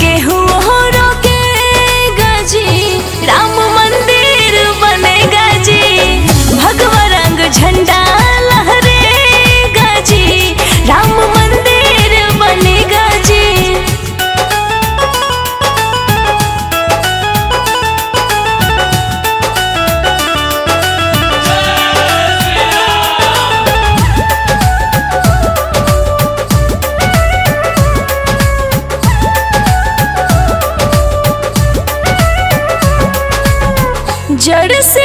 केहू जड़ से